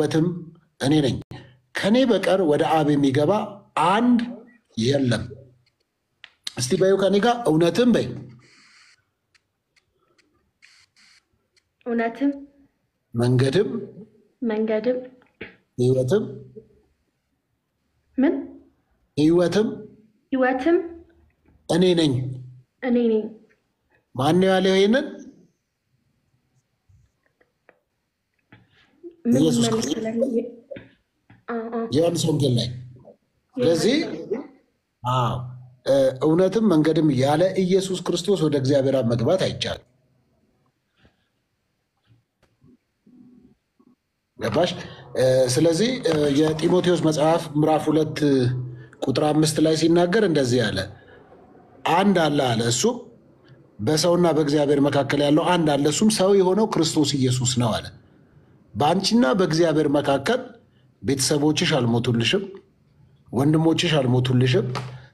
ሕይወትም እኔ ነኝ። ከእኔ በቀር ወደ አብ የሚገባ አንድ የለም። እስቲ በይው ከኔ ጋር እውነትም በይ እውነትም መንገድም መንገድም ሕይወትም ምን ሕይወትም ህይወትም እኔ ነኝ። እኔ ነኝ። ማን ያለው ይሄንን? ምን ኢየሱስ ዮሐንስ ወንጌል ላይ ስለዚህ እውነትም መንገድም ያለ ኢየሱስ ክርስቶስ ወደ እግዚአብሔር አብ መግባት አይቻልም። ገባሽ? ስለዚህ የጢሞቴዎስ መጽሐፍ ምዕራፍ ሁለት ቁጥር አምስት ላይ ሲናገር እንደዚህ አለ፣ አንድ አለ አለ እሱ በሰውና በእግዚአብሔር መካከል ያለው አንድ አለ፣ እሱም ሰው የሆነው ክርስቶስ ኢየሱስ ነው አለ። በአንቺና በእግዚአብሔር መካከል ቤተሰቦችሽ አልሞቱልሽም፣ ወንድሞችሽ አልሞቱልሽም።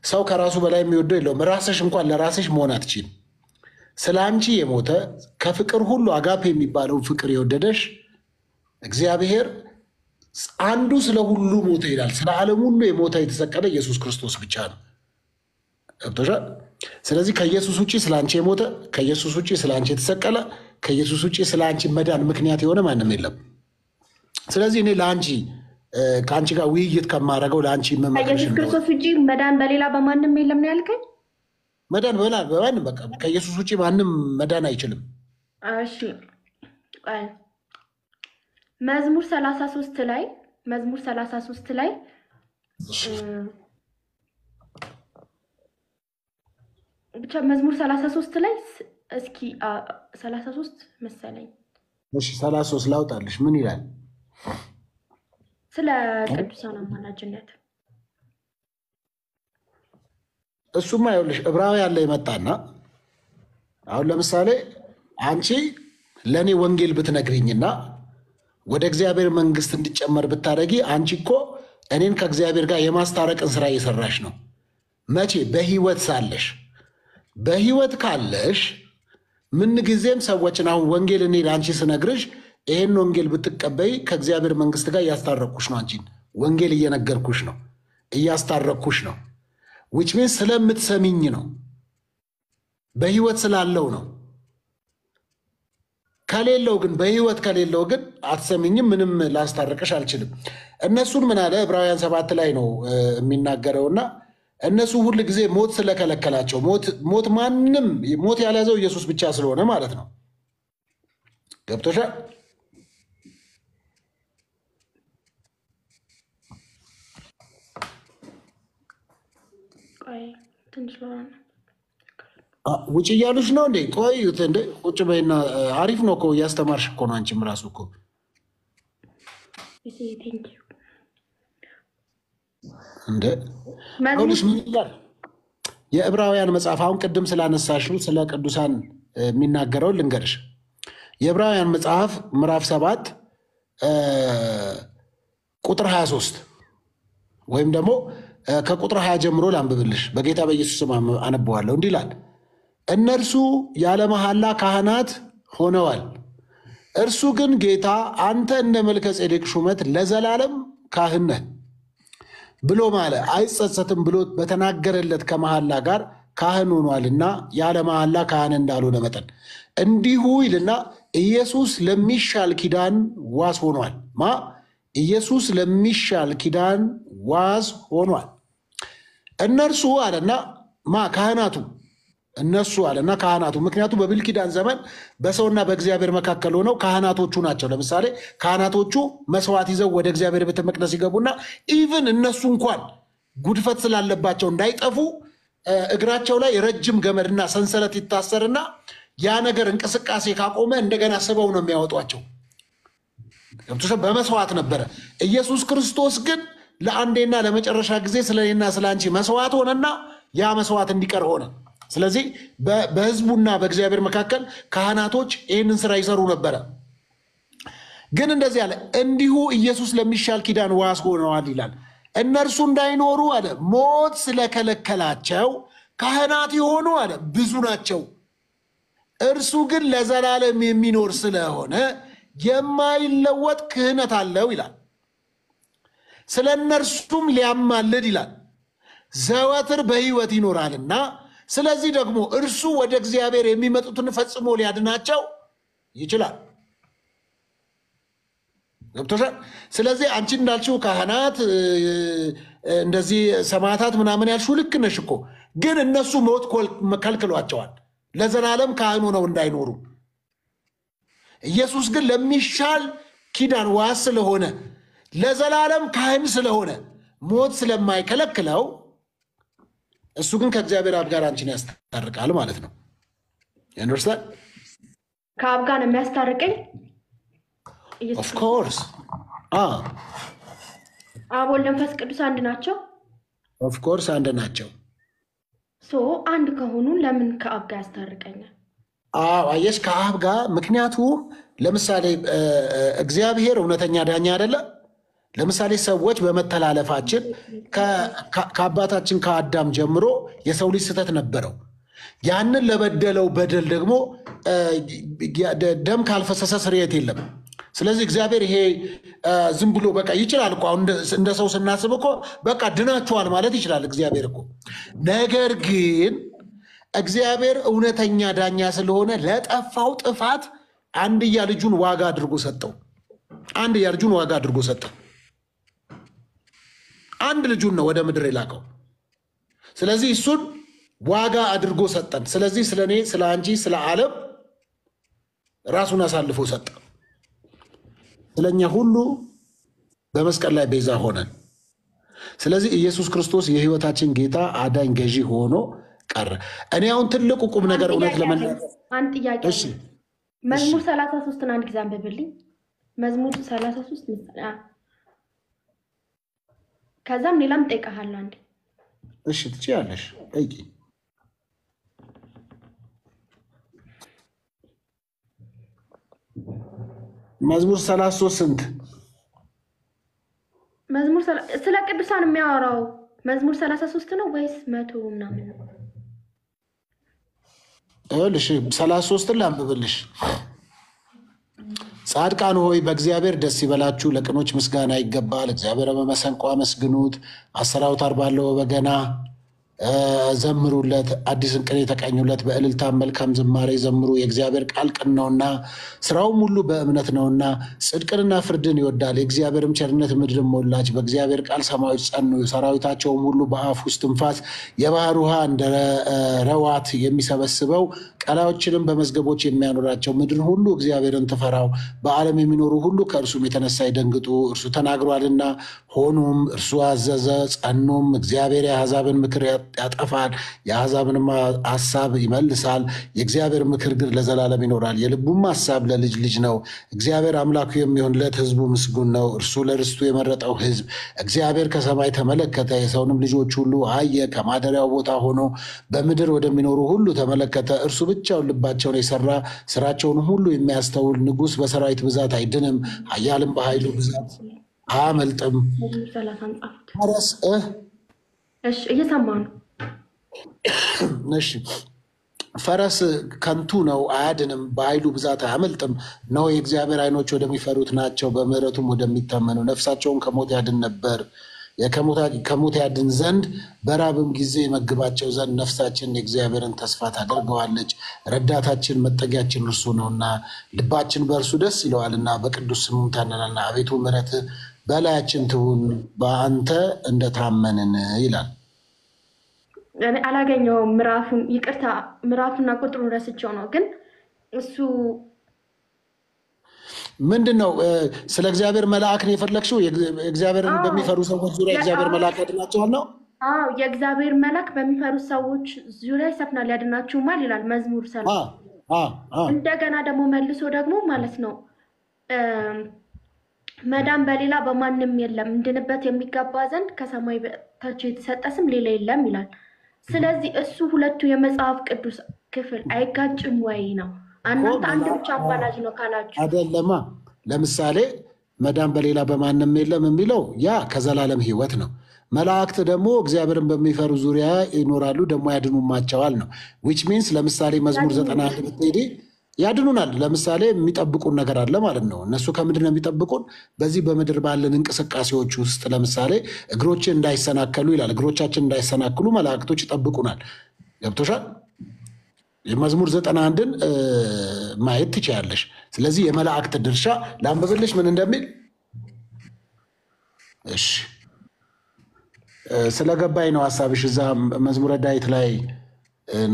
ሰው ከራሱ በላይ የሚወደው የለውም። ራስሽ እንኳን ለራስሽ መሆን አትችልም። ስለ አንቺ የሞተ ከፍቅር ሁሉ አጋፔ የሚባለውን ፍቅር የወደደሽ እግዚአብሔር አንዱ ስለ ሁሉ ሞተ ይላል። ስለ ዓለም ሁሉ የሞተ የተሰቀለ ኢየሱስ ክርስቶስ ብቻ ነው። ገብቶሻል? ስለዚህ ከኢየሱስ ውጭ ስለ አንቺ የሞተ ከኢየሱስ ውጭ ስለ አንቺ የተሰቀለ ከኢየሱስ ውጭ ስለ አንቺ መዳን ምክንያት የሆነ ማንም የለም። ስለዚህ እኔ ለአንቺ ከአንቺ ጋር ውይይት ከማደርገው ለአንቺ ከኢየሱስ ክርስቶስ ውጭ መዳን በሌላ በማንም የለም ነው ያልከኝ? መዳን በላ በማንም በቃ ከኢየሱስ ውጭ ማንም መዳን አይችልም። እሺ መዝሙር ሰላሳ ሶስት ላይ መዝሙር ሰላሳ ሶስት ላይ ብቻ መዝሙር ሰላሳ ሶስት ላይ እስኪ ሰላሳ ሶስት መሰለኝ እሺ ሰላሳ ሶስት ላውጣልሽ ምን ይላል? ስለ ቅዱሳን አማላጅነት እሱማ ይኸውልሽ ዕብራውያን ላይ መጣና አሁን ለምሳሌ አንቺ ለእኔ ወንጌል ብትነግሪኝና ወደ እግዚአብሔር መንግስት እንዲጨመር ብታደረጊ አንቺ እኮ እኔን ከእግዚአብሔር ጋር የማስታረቅን ስራ እየሰራሽ ነው። መቼ? በህይወት ሳለሽ። በህይወት ካለሽ ምን ጊዜም ሰዎችን አሁን ወንጌል እኔ ለአንቺ ስነግርሽ ይህን ወንጌል ብትቀበይ ከእግዚአብሔር መንግስት ጋር እያስታረቅኩሽ ነው። አንቺን ወንጌል እየነገርኩሽ ነው፣ እያስታረቅኩሽ ነው። which means ስለምትሰሚኝ ነው፣ በህይወት ስላለው ነው። ከሌለው ግን በህይወት ከሌለው ግን አትሰሚኝም፣ ምንም ላስታርቅሽ አልችልም። እነሱን ምን አለ ዕብራውያን ሰባት ላይ ነው የሚናገረውና እነሱ ሁል ጊዜ ሞት ስለከለከላቸው ሞት ሞት ማንም ሞት ያልያዘው ኢየሱስ ብቻ ስለሆነ ማለት ነው። ገብቶሻል? ቆይ ውጭ እያሉሽ ነው እንዴ? ቆዩት እንዴ ቁጭ በይና አሪፍ ነው እኮ እያስተማርሽ እኮ ነው። አንቺም ራሱ እኮ እንደ ይኸውልሽ ምን ይላል የዕብራውያን መጽሐፍ አሁን ቅድም ስላነሳሽው ስለ ቅዱሳን እ፣ የሚናገረውን ልንገርሽ። የዕብራውያን መጽሐፍ ምዕራፍ ሰባት ቁጥር 23 ወይም ደግሞ ከቁጥር 20 ጀምሮ ላንብብልሽ። በጌታ በኢየሱስ ስም አነበዋለሁ። እንዲህ ይላል እነርሱ ያለ መሐላ ካህናት ሆነዋል። እርሱ ግን ጌታ አንተ እንደ መልከ ጼዴቅ ሹመት ለዘላለም ካህን ነህ ብሎ ማለ አይጸጸትም ብሎ በተናገረለት ከመሐላ ጋር ካህን ሆኗልና ያለ መሐላ ካህን እንዳልሆነ መጠን እንዲሁ ይልና ኢየሱስ ለሚሻል ኪዳን ዋስ ሆኗል። ማ ኢየሱስ ለሚሻል ኪዳን ዋስ ሆኗል። እነርሱ አለና ማ ካህናቱ እነሱ አለና ካህናቱ ምክንያቱም በብሉይ ኪዳን ዘመን በሰውና በእግዚአብሔር መካከል ሆነው ካህናቶቹ ናቸው። ለምሳሌ ካህናቶቹ መስዋዕት ይዘው ወደ እግዚአብሔር ቤተ መቅደስ ይገቡና even እነሱ እንኳን ጉድፈት ስላለባቸው እንዳይጠፉ እግራቸው ላይ ረጅም ገመድና ሰንሰለት ይታሰርና ያ ነገር እንቅስቃሴ ካቆመ እንደገና ስበው ነው የሚያወጧቸው።? በመስዋዕት ነበረ። ኢየሱስ ክርስቶስ ግን ለአንዴና ለመጨረሻ ጊዜ ስለ እኔና ስለ አንቺ መስዋዕት ሆነና ያ መስዋዕት እንዲቀር ሆነ። ስለዚህ በ- በሕዝቡና በእግዚአብሔር መካከል ካህናቶች ይህንን ስራ ይሰሩ ነበረ። ግን እንደዚህ አለ፣ እንዲሁ ኢየሱስ ለሚሻል ኪዳን ዋስ ሆነዋል ይላል። እነርሱ እንዳይኖሩ አለ ሞት ስለከለከላቸው ካህናት የሆኑ አለ ብዙ ናቸው። እርሱ ግን ለዘላለም የሚኖር ስለሆነ የማይለወጥ ክህነት አለው ይላል። ስለ እነርሱም ሊያማልድ ይላል ዘወትር በሕይወት ይኖራልና። ስለዚህ ደግሞ እርሱ ወደ እግዚአብሔር የሚመጡትን ፈጽሞ ሊያድናቸው ይችላል። ገብቶሻል? ስለዚህ አንቺ እንዳልሽው ካህናት እንደዚህ ሰማዕታት ምናምን ያልሽው ልክ ነሽ እኮ ግን እነሱ ሞት ከልክሏቸዋል። ለዘላለም ካህኑ ነው እንዳይኖሩ። ኢየሱስ ግን ለሚሻል ኪዳን ዋስ ስለሆነ ለዘላለም ካህን ስለሆነ ሞት ስለማይከለክለው እሱ ግን ከእግዚአብሔር አብ ጋር አንቺን ያስታርቃል ማለት ነው። ዩኒቨርስታል ከአብ ጋር ነው የሚያስታርቀኝ of course አብ ወልድ መንፈስ ቅዱስ አንድ ናቸው። of course አንድ ናቸው። so አንድ ከሆኑ ለምን ከአብ ጋር ያስታርቀኛል? አየሽ፣ ከአብ ጋር ምክንያቱም ለምሳሌ እግዚአብሔር እውነተኛ ዳኛ አይደለ? ለምሳሌ ሰዎች በመተላለፋችን ከአባታችን ከአዳም ጀምሮ የሰው ልጅ ስህተት ነበረው። ያንን ለበደለው በደል ደግሞ ደም ካልፈሰሰ ስርየት የለም። ስለዚህ እግዚአብሔር ይሄ ዝም ብሎ በቃ ይችላል እኮ እንደ ሰው ስናስብ እኮ በቃ ድናችኋል ማለት ይችላል እግዚአብሔር እኮ ነገር ግን እግዚአብሔር እውነተኛ ዳኛ ስለሆነ ለጠፋው ጥፋት አንድያ ልጁን ዋጋ አድርጎ ሰጠው። አንድያ ልጁን ዋጋ አድርጎ ሰጠው። አንድ ልጁን ነው ወደ ምድር የላከው። ስለዚህ እሱን ዋጋ አድርጎ ሰጠን። ስለዚህ ስለ እኔ፣ ስለ አንቺ፣ ስለ ዓለም ራሱን አሳልፎ ሰጠ። ስለኛ ሁሉ በመስቀል ላይ ቤዛ ሆነን። ስለዚህ ኢየሱስ ክርስቶስ የሕይወታችን ጌታ አዳኝ ገዢ ሆኖ ቀረ። እኔ አሁን ትልቁ ቁም ነገር እውነት ለመናገር አንድ ጥያቄ መዝሙር ሰላሳ ሶስትን አንድ ጊዜ አንብብልኝ። መዝሙር ሰላሳ ሶስት ከዛም ሌላም ጠይቀሃለሁ። አንዴ እሺ ትችያለሽ፣ ጠይቂ። መዝሙር ሰላሳ ሶስት ስንት መዝሙር ስለ ቅዱሳን የሚያወራው መዝሙር ሰላሳ ሶስት ነው ወይስ መቶ ምናምን ነው? ይኸውልሽ ሰላሳ ሶስትን ላንብብልሽ። ጻድቃን ሆይ በእግዚአብሔር ደስ ይበላችሁ፣ ለቅኖች ምስጋና ይገባል። እግዚአብሔር በመሰንቆ አመስግኑት፣ አሰራዊት ባለው በበገና እ፣ ዘምሩለት፣ አዲስን ቅኔ የተቀኙለት፣ በእልልታም መልካም ዝማሬ ዘምሩ። የእግዚአብሔር ቃል ቅን ነውና ስራውም ሁሉ በእምነት ነውና፣ ጽድቅንና ፍርድን ይወዳል። የእግዚአብሔርም ቸርነት ምድርን ሞላች። በእግዚአብሔር ቃል ሰማዮች ጸኑ፣ ሰራዊታቸውም ሁሉ በአፍ ውስጥ ትንፋስ። የባህር ውሃ እንደ ረዋት የሚሰበስበው ቀላዮችንም በመዝገቦች የሚያኖራቸው ምድርን ሁሉ እግዚአብሔርን ትፈራው። በዓለም የሚኖሩ ሁሉ ከእርሱም የተነሳ ይደንግጡ። እርሱ ተናግሯልና ሆኑም፣ እርሱ አዘዘ ጸኑም። እግዚአብሔር የአሕዛብን ምክር ያጠፋል፣ የአሕዛብንም ሐሳብ ይመልሳል። የእግዚአብሔር ምክር ግን ለዘላለም ይኖራል፣ የልቡም ሐሳብ ለልጅ ልጅ ነው። እግዚአብሔር አምላኩ የሚሆንለት ሕዝቡ ምስጉን ነው። እርሱ ለርስቱ የመረጠው ሕዝብ። እግዚአብሔር ከሰማይ ተመለከተ፣ የሰውንም ልጆች ሁሉ አየ። ከማደሪያው ቦታ ሆኖ በምድር ወደሚኖሩ ሁሉ ተመለከተ። እርሱ ብቻውን ልባቸውን የሰራ ስራቸውን ሁሉ የሚያስተውል ንጉሥ በሰራዊት ብዛት አይድንም፣ ኃያልም በኃይሉ ብዛት አያመልጥም። እየሰማ ነው። እሺ ፈረስ ከንቱ ነው አያድንም፣ በኃይሉ ብዛት አያመልጥም። ነው የእግዚአብሔር ዓይኖች ወደሚፈሩት ናቸው፣ በምሕረቱም ወደሚታመኑ ነፍሳቸውን ከሞት ያድን ነበር ከሞት ያድን ዘንድ በራብም ጊዜ የመግባቸው ዘንድ ነፍሳችን የእግዚአብሔርን ተስፋ ታደርገዋለች። ረዳታችን መጠጊያችን እርሱ ነውና ልባችን በእርሱ ደስ ይለዋልና በቅዱስ ስሙም ታነናልና አቤቱ ምሕረትህ በላያችን ትሁን በአንተ እንደታመንን ይላል። አላገኘውም። ምዕራፉን፣ ይቅርታ ምዕራፉና ቁጥሩን ረስቸው ነው። ግን እሱ ምንድን ነው ስለ እግዚአብሔር መልአክ ነው የፈለግሽው? እግዚአብሔርን በሚፈሩ ሰዎች ዙሪያ እግዚአብሔር መልአክ ያድናቸዋል ነው? አዎ። የእግዚአብሔር መልአክ በሚፈሩት ሰዎች ዙሪያ ይሰፍናል ያድናችሁማል ይላል መዝሙር ሰላ እንደገና ደግሞ መልሶ ደግሞ ማለት ነው መዳን በሌላ በማንም የለም። እንድንበት የሚገባ ዘንድ ከሰማይ በታች የተሰጠ ስም ሌላ የለም ይላል። ስለዚህ እሱ ሁለቱ የመጽሐፍ ቅዱስ ክፍል አይጋጭም ወይ ነው? እናንተ አንድ ብቻ አማላጅ ነው ካላችሁ አደለማ። ለምሳሌ መዳን በሌላ በማንም የለም የሚለው ያ ከዘላለም ሕይወት ነው። መላእክት ደግሞ እግዚአብሔርን በሚፈሩ ዙሪያ ይኖራሉ፣ ደግሞ ያድኑማቸዋል ነው። which means ለምሳሌ መዝሙር ዘጠና አንድ ያድኑናል። ለምሳሌ የሚጠብቁን ነገር አለ ማለት ነው። እነሱ ከምንድን ነው የሚጠብቁን? በዚህ በምድር ባለን እንቅስቃሴዎች ውስጥ ለምሳሌ እግሮችን እንዳይሰናከሉ ይላል። እግሮቻችን እንዳይሰናክሉ መላእክቶች ይጠብቁናል። ገብቶሻል? የመዝሙር ዘጠና አንድን ማየት ትችያለሽ። ስለዚህ የመላእክት ድርሻ ላንብብልሽ ምን እንደሚል እሺ ስለገባኝ ነው ሀሳብሽ። እዛ መዝሙረ ዳዊት ላይ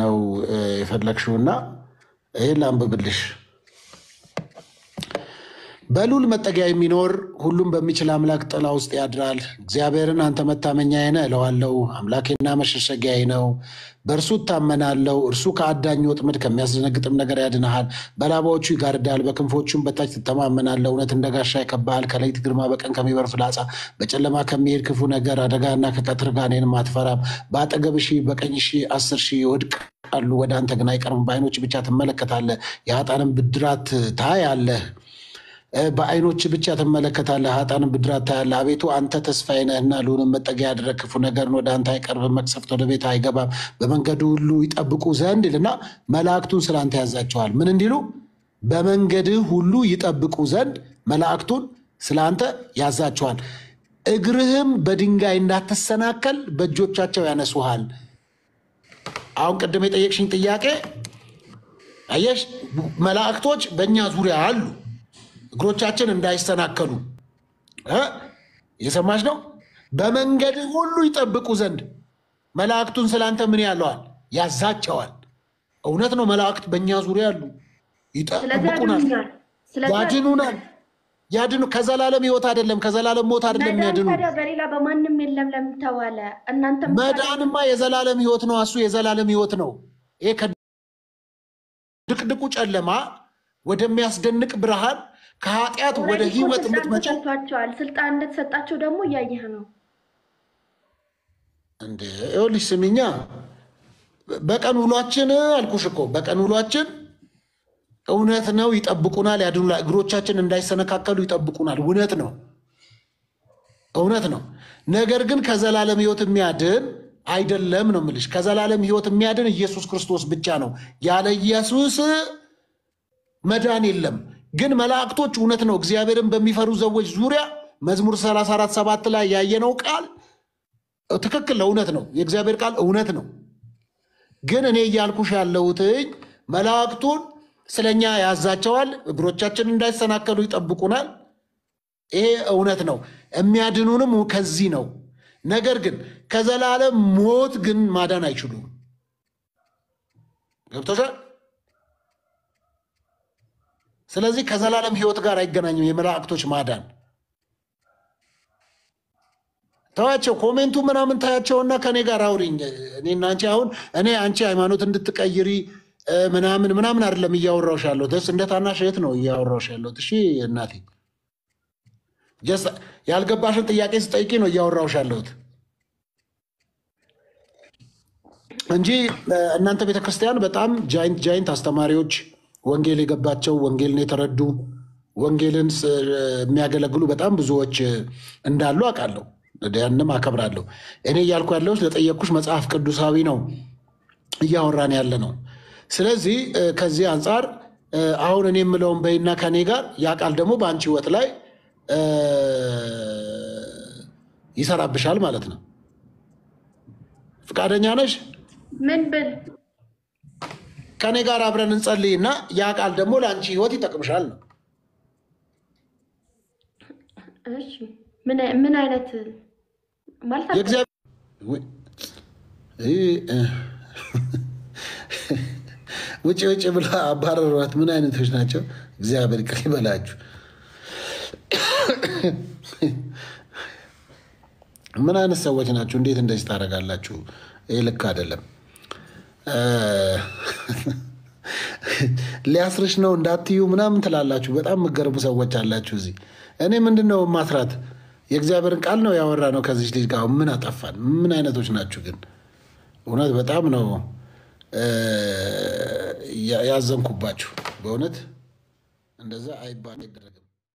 ነው የፈለግሽውና ይህን ላንብብልሽ። በልዑል መጠጊያ የሚኖር ሁሉም በሚችል አምላክ ጥላ ውስጥ ያድራል። እግዚአብሔርን አንተ መታመኛዬ ነህ እለዋለሁ። አምላኬና መሸሸጊያዬ ነው፣ በእርሱ እታመናለሁ። እርሱ ከአዳኝ ወጥመድ ከሚያስደነግጥም ነገር ያድንሃል። በላባዎቹ ይጋርዳል፣ በክንፎቹም በታች ትተማመናለህ። እውነት እንደ ጋሻ ይከብብሃል። ከሌሊት ግርማ፣ በቀን ከሚበር ፍላጻ፣ በጨለማ ከሚሄድ ክፉ ነገር አደጋና ከቀትር ጋኔንም አትፈራም። በአጠገብ ሺህ በቀኝ ሺህ አስር ሺህ ይወድቃሉ፣ ወደ አንተ ግን አይቀርም። በዓይኖች ብቻ ትመለከታለህ፣ የኃጥአንን ብድራት ታያለህ። በዓይኖች ብቻ ትመለከታለህ፣ ኃጥአንን ብድራት ታያለህ። አቤቱ አንተ ተስፋዬ ነህና ልዑልን መጠጊያ ያደረግ ክፉ ነገርን ወደ አንተ አይቀርብም፣ መቅሰፍት ወደ ቤት አይገባም። በመንገዱ ሁሉ ይጠብቁ ዘንድ ይልና መላእክቱን ስለ አንተ ያዛቸዋል። ምን እንዲሉ? በመንገድህ ሁሉ ይጠብቁ ዘንድ መላእክቱን ስለ አንተ ያዛቸዋል። እግርህም በድንጋይ እንዳትሰናከል በእጆቻቸው ያነሱሃል። አሁን ቅድም የጠየቅሽኝ ጥያቄ አየሽ፣ መላእክቶች በእኛ ዙሪያ አሉ እግሮቻችን እንዳይሰናከሉ እ እየሰማች ነው። በመንገድ ሁሉ ይጠብቁ ዘንድ መላእክቱን ስላንተ ምን ያለዋል ያዛቸዋል። እውነት ነው። መላእክት በእኛ ዙሪያ አሉ፣ ይጠብቁናል፣ ያድኑናል። ያድኑ ከዘላለም ሕይወት አይደለም ከዘላለም ሞት አይደለም ያድኑ። በሌላ በማንም የለም ለምን ተባለ? እናንተም መዳንማ የዘላለም ሕይወት ነው። እሱ የዘላለም ሕይወት ነው። ይሄ ከድቅድቁ ጨለማ ወደሚያስደንቅ ብርሃን ከኃጢአት ወደ እኮ ሕይወት ስልጣን እንደተሰጣቸው ደግሞ እያየህ ነው። እንደ ይኸውልሽ ስሚኛ፣ በቀን ውሏችን አልኩሽ እኮ በቀን ውሏችን እውነት ነው ይጠብቁናል፣ ያድኑናል። እግሮቻችን እንዳይሰነካከሉ ይጠብቁናል። እውነት ነው፣ እውነት ነው። ነገር ግን ከዘላለም ሕይወት የሚያድን አይደለም ነው የምልሽ። ከዘላለም ሕይወት የሚያድን ኢየሱስ ክርስቶስ ብቻ ነው። ያለ ኢየሱስ መዳን የለም። ግን መላእክቶች እውነት ነው እግዚአብሔርን በሚፈሩ ሰዎች ዙሪያ መዝሙር 34 ሰባት ላይ ያየነው ቃል ትክክል ነው፣ እውነት ነው። የእግዚአብሔር ቃል እውነት ነው። ግን እኔ እያልኩሽ ያለሁትኝ መላእክቱን ስለኛ ያዛቸዋል፣ እግሮቻችን እንዳይሰናከሉ ይጠብቁናል። ይሄ እውነት ነው። የሚያድኑንም ከዚህ ነው። ነገር ግን ከዘላለም ሞት ግን ማዳን አይችሉም። ገብቶሻል? ስለዚህ ከዘላለም ሕይወት ጋር አይገናኝም የመላእክቶች ማዳን። ተዋቸው። comment ኡ ምናምን ታያቸውና ከኔ ጋር አውሪኝ። እኔና አንቺ አሁን እኔ አንቺ ሃይማኖት እንድትቀይሪ ምናምን ምናምን አይደለም እያወራሁሽ ያለሁት ስ እንደ ታናሽ እህት ነው እያወራሁሽ ያለሁት። እሺ እናቴ፣ ያልገባሽን ጥያቄ ስጠይቂ ነው እያወራሁሽ ያለሁት እንጂ እናንተ ቤተክርስቲያን በጣም giant giant አስተማሪዎች ወንጌል የገባቸው ወንጌልን የተረዱ ወንጌልን የሚያገለግሉ በጣም ብዙዎች እንዳሉ አውቃለሁ። ያንም አከብራለሁ። እኔ እያልኩ ያለሁት ለጠየቅኩሽ መጽሐፍ ቅዱሳዊ ነው እያወራን ያለ ነው። ስለዚህ ከዚህ አንጻር አሁን እኔ የምለውን በይና ከኔ ጋር ያ ቃል ደግሞ በአንቺ ሕይወት ላይ ይሰራብሻል ማለት ነው። ፈቃደኛ ነሽ? ምን ብል ከኔ ጋር አብረን እንጸልይ እና ያ ቃል ደግሞ ለአንቺ ሕይወት ይጠቅምሻል ነው። እሺ፣ ምን አይነት ውጭ ውጭ ብላ አባረሯት። ምን አይነቶች ናቸው? እግዚአብሔር ይቅር ይበላችሁ። ምን አይነት ሰዎች ናቸው? እንዴት እንደዚህ ታደርጋላችሁ? ይህ ልክ አይደለም። ሊያስርሽ ነው እንዳትዩ ምናምን ትላላችሁ። በጣም የምትገርሙ ሰዎች አላችሁ እዚህ። እኔ ምንድን ነው ማስራት? የእግዚአብሔርን ቃል ነው ያወራ ነው ከዚች ልጅ ጋር ምን አጠፋን? ምን አይነቶች ናችሁ ግን? እውነት በጣም ነው ያዘንኩባችሁ። በእውነት እንደዛ አይባል